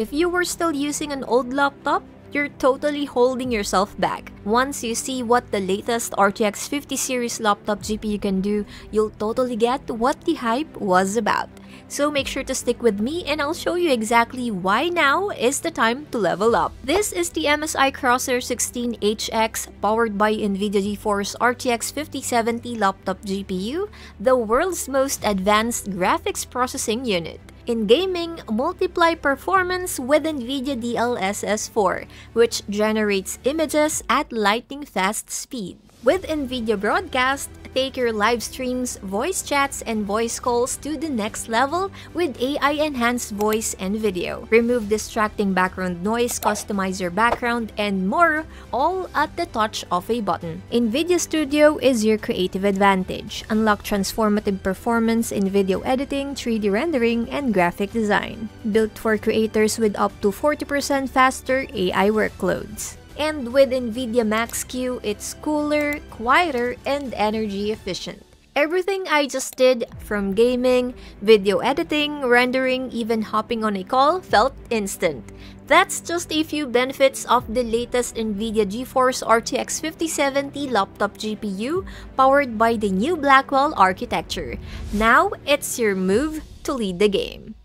If you were still using an old laptop, you're totally holding yourself back. Once you see what the latest RTX 50 series laptop GPU can do, you'll totally get what the hype was about. So make sure to stick with me and I'll show you exactly why now is the time to level up. This is the MSI Crosshair 16HX powered by NVIDIA GeForce RTX 5070 laptop GPU, the world's most advanced graphics processing unit. In gaming, multiply performance with NVIDIA DLSS 4, which generates images at lightning fast speed. With NVIDIA Broadcast, take your live streams, voice chats, and voice calls to the next level with AI-enhanced voice and video. Remove distracting background noise, customize your background, and more, all at the touch of a button. NVIDIA Studio is your creative advantage. Unlock transformative performance in video editing, 3D rendering, and graphic design. Built for creators with up to 40% faster AI workloads. And with NVIDIA Max-Q, it's cooler, quieter, and energy efficient. Everything I just did, from gaming, video editing, rendering, even hopping on a call, felt instant. That's just a few benefits of the latest NVIDIA GeForce RTX 5070 laptop GPU powered by the new Blackwell architecture. Now, it's your move to lead the game.